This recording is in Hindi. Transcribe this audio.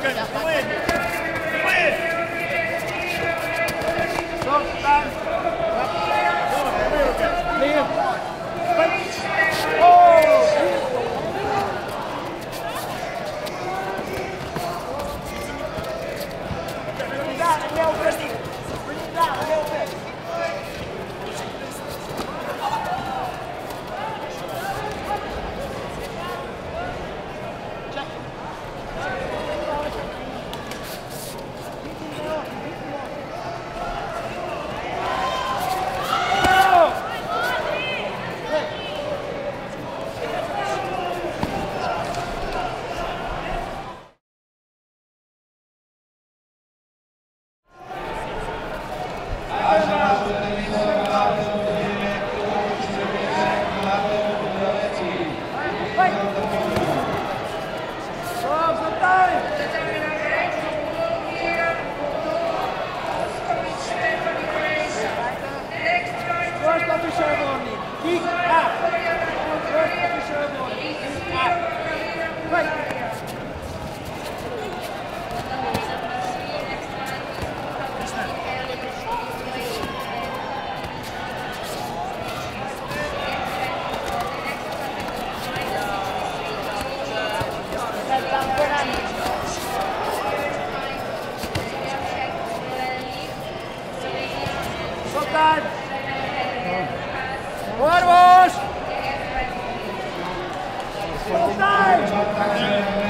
Busquen. ¡Vamos! ¡Vamos!